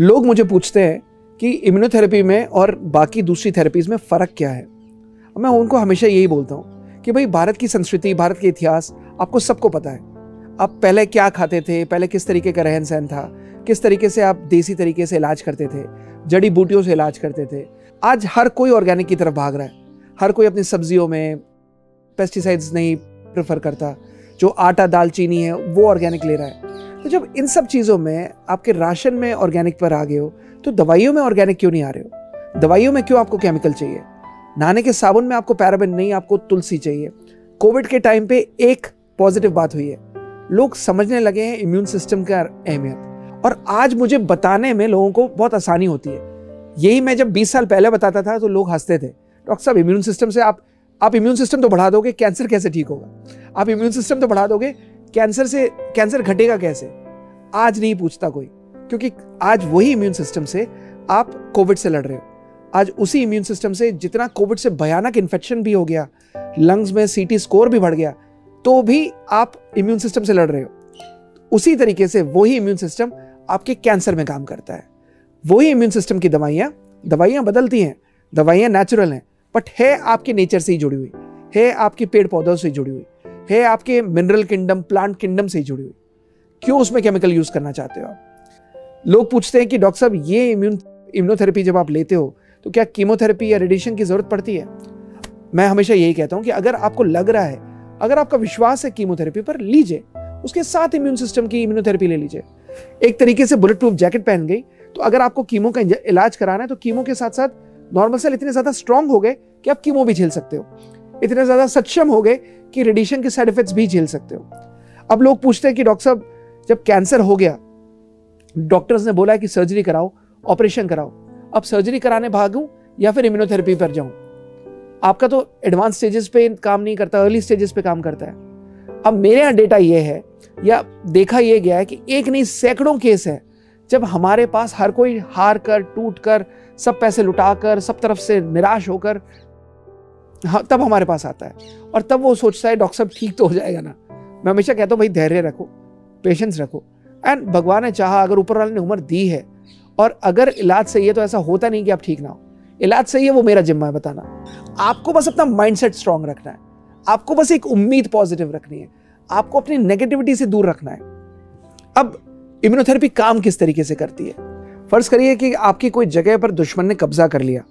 लोग मुझे पूछते हैं कि इम्यूनोथेरेपी में और बाकी दूसरी थेरेपीज़ में फ़र्क क्या है? मैं उनको हमेशा यही बोलता हूँ कि भाई, भारत की संस्कृति, भारत के इतिहास आपको सबको पता है। आप पहले क्या खाते थे? पहले किस तरीके का रहन सहन था? किस तरीके से आप देसी तरीके से इलाज करते थे? जड़ी बूटियों से इलाज करते थे। आज हर कोई ऑर्गेनिक की तरफ़ भाग रहा है। हर कोई अपनी सब्जियों में पेस्टिसाइड्स नहीं प्रेफर करता। जो आटा, दाल, चीनी है, वो ऑर्गेनिक ले रहा है। तो जब इन सब चीज़ों में आपके राशन में ऑर्गेनिक पर आ गए हो तो दवाइयों में ऑर्गेनिक क्यों नहीं आ रहे हो? दवाइयों में क्यों आपको केमिकल चाहिए? नहाने के साबुन में आपको पैराबिन नहीं, आपको तुलसी चाहिए। कोविड के टाइम पे एक पॉजिटिव बात हुई है। लोग समझने लगे हैं इम्यून सिस्टम का अहमियत। और आज मुझे बताने में लोगों को बहुत आसानी होती है। यही मैं जब 20 साल पहले बताता था तो लोग हँसते थे। डॉक्टर साहब इम्यून सिस्टम से आप आप इम्यून सिस्टम तो बढ़ा दोगे कैंसर कैसे ठीक होगा? आप इम्यून सिस्टम तो बढ़ा दोगे कैंसर से, कैंसर घटेगा कैसे? आज नहीं पूछता कोई, क्योंकि आज वही इम्यून सिस्टम से आप कोविड से लड़ रहे हो। आज उसी इम्यून सिस्टम से जितना कोविड से भयानक इन्फेक्शन भी हो गया लंग्स में सीटी स्कोर भी बढ़ गया तो भी आप इम्यून सिस्टम से लड़ रहे हो। उसी तरीके से वही इम्यून सिस्टम आपके कैंसर में काम करता है। वही इम्यून सिस्टम की दवाइयाँ दवाइयाँ बदलती हैं, दवाइयाँ नेचुरल हैं बट है आपके नेचर से ही जुड़ी हुई, है आपके पेड़ पौधों से जुड़ी हुई। है आपके मिनरल किंगडम प्लांट किंगडम से ही जुड़ी हुई। क्यों उसमें केमिकल यूज़ करना चाहते हो आप? लोग पूछते हैं कि डॉक्टर साहब, ये इम्यून इम्यूनोथेरेपी जब आप लेते हो तो क्या कीमोथेरेपी या रेडिएशन की ज़रूरत पड़ती है? मैं हमेशा यही कहता हूँ कि अगर आपको लग रहा है, अगर आपका विश्वास है कीमोथेरेपी पर, लीजिए। उसके साथ इम्यून सिस्टम की इम्यूनोथेरेपी ले लीजिए। एक तरीके से बुलेट प्रूफ जैकेट पहन गई तो अगर आपको कीमो का इलाज कराना है तो कीमो के साथ साथ नॉर्मल सेल इतने ज़्यादा स्ट्रांग हो गए कि आप कीमो भी झेल सकते हो। इतने ज़्यादा सक्षम हो गए कि रेडिएशन के साइड इफेक्ट्स भी झेल सकते हो। अब लोग पूछते हैं कि डॉक्टर साहब, जब कैंसर हो गया डॉक्टर्स ने बोला है कि सर्जरी कराओ ऑपरेशन कराओ। अब सर्जरी कराने भागूं या फिर इम्यूनोथेरेपी पर जाऊँ? आपका तो एडवांस स्टेजेस पे काम नहीं करता अर्ली स्टेजेस पे काम करता है। अब मेरे यहाँ डेटा ये है, या देखा ये गया है कि एक नहीं, सैकड़ों केस है। जब हमारे पास हर कोई हार कर, टूट कर, सब पैसे लुटा कर, सब तरफ़ से निराश होकर हाँ तब हमारे पास आता है। और तब वो सोचता है, डॉक्टर साहब, ठीक तो हो जाएगा ना। मैं हमेशा कहता हूँ, भाई, धैर्य रखो पेशेंस रखो। एंड भगवान ने चाहा, अगर ऊपर वाले ने उम्र दी है और अगर इलाज सही है तो ऐसा होता नहीं कि आप ठीक ना हो। इलाज सही है, वो मेरा जिम्मा है, बताना। आपको बस अपना माइंडसेट स्ट्रांग रखना है। आपको बस एक उम्मीद पॉजिटिव रखनी है। आपको अपनी नेगेटिविटी से दूर रखना है। अब इम्यूनोथेरेपी काम किस तरीके से करती है? फ़र्ज़ करिए कि आपकी कोई जगह पर दुश्मन ने कब्जा कर लिया।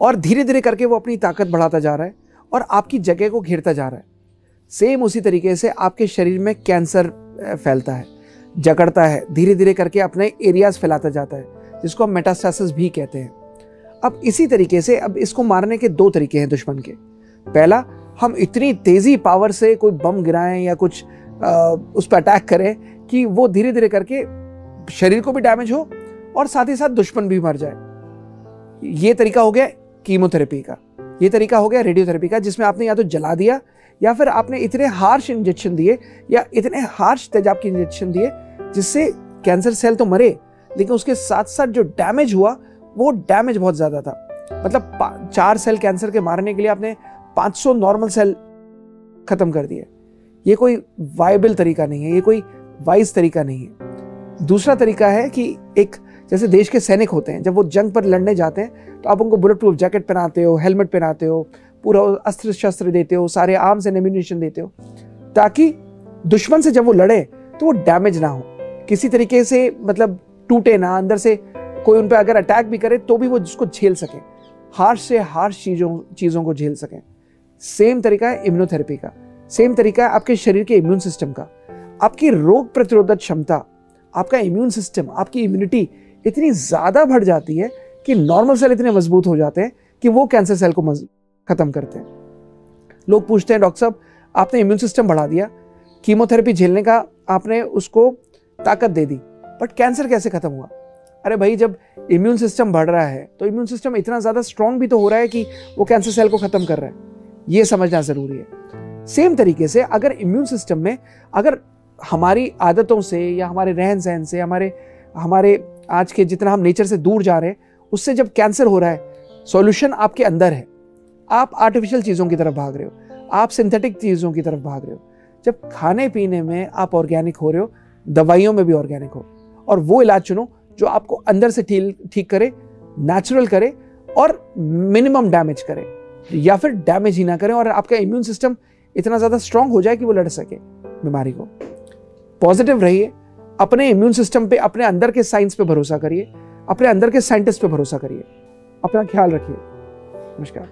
और धीरे धीरे करके वो अपनी ताकत बढ़ाता जा रहा है और आपकी जगह को घेरता जा रहा है। सेम उसी तरीके से आपके शरीर में कैंसर फैलता है जकड़ता है धीरे धीरे करके अपने एरियाज़ फैलाता जाता है जिसको हम मेटास्टासिस भी कहते हैं। अब इसी तरीके से अब इसको मारने के दो तरीके हैं दुश्मन के। पहला हम इतनी तेज़ी पावर से कोई बम गिराएँ या कुछ आ, उस पर अटैक करें कि वो धीरे धीरे करके शरीर को भी डैमेज हो और साथ ही साथ दुश्मन भी मर जाए। ये तरीका हो गया कीमोथेरेपी का। ये तरीका हो गया रेडियोथेरेपी का, जिसमें आपने या तो जला दिया, या फिर आपने इतने हार्श इंजेक्शन दिए, या इतने हार्श तेजाब के इंजेक्शन दिए, जिससे कैंसर सेल तो मरे, लेकिन उसके साथ साथ जो डैमेज हुआ, वो डैमेज बहुत ज़्यादा था। मतलब चार सेल कैंसर के मारने के लिए आपने 500 नॉर्मल सेल खत्म कर दिए। ये कोई वायबल तरीका नहीं है, ये कोई वाइज तरीका नहीं है। दूसरा तरीका है कि एक जैसे देश के सैनिक होते हैं, जब वो जंग पर लड़ने जाते हैं तो आप उनको बुलेट प्रूफ जैकेट पहनाते हो हेलमेट पहनाते हो, पूरा अस्त्र शस्त्र देते हो, सारे आर्म्स एंड एम्यूनिशन देते हो, ताकि दुश्मन से जब वो लड़े तो वो डैमेज ना हो। किसी तरीके से मतलब टूटे ना, अंदर से कोई उन पर अगर अटैक भी करे तो भी वो जिसको झेल सके हार्श से हार्श चीज़ों चीज़ों को झेल सकें। सेम तरीका है इम्यूनोथेरेपी का। सेम तरीका है आपके शरीर के इम्यून सिस्टम का। आपकी रोग प्रतिरोधक क्षमता, आपका इम्यून सिस्टम आपकी इम्यूनिटी इतनी ज़्यादा बढ़ जाती है कि नॉर्मल सेल इतने मज़बूत हो जाते हैं कि वो कैंसर सेल को ख़त्म करते हैं। लोग पूछते हैं, डॉक्टर साहब, आपने इम्यून सिस्टम बढ़ा दिया कीमोथेरेपी झेलने का आपने उसको ताकत दे दी बट कैंसर कैसे ख़त्म हुआ? अरे भाई, जब इम्यून सिस्टम बढ़ रहा है तो इम्यून सिस्टम इतना ज़्यादा स्ट्रांग भी तो हो रहा है कि वो कैंसर सेल को ख़त्म कर रहा है। ये समझना ज़रूरी है। सेम तरीके से अगर इम्यून सिस्टम में अगर हमारी आदतों से या हमारे रहन सहन से, हमारे हमारे आज के जितना हम नेचर से दूर जा रहे हैं, उससे जब कैंसर हो रहा है सॉल्यूशन आपके अंदर है। आप आर्टिफिशियल चीज़ों की तरफ़ भाग रहे हो, आप सिंथेटिक चीज़ों की तरफ़ भाग रहे हो। जब खाने पीने में आप ऑर्गेनिक हो रहे हो, दवाइयों में भी ऑर्गेनिक हो। और वो इलाज चुनो जो आपको अंदर से ठीक करे नेचुरल करे और मिनिमम डैमेज करे। या फिर डैमेज ही ना करें और आपका इम्यून सिस्टम इतना ज़्यादा स्ट्रांग हो जाए कि वो लड़ सके बीमारी को। पॉजिटिव रहिए अपने इम्यून सिस्टम पे, अपने अंदर के साइंस पे भरोसा करिए, अपने अंदर के साइंटिस्ट पे भरोसा करिए। अपना ख्याल रखिए। नमस्कार।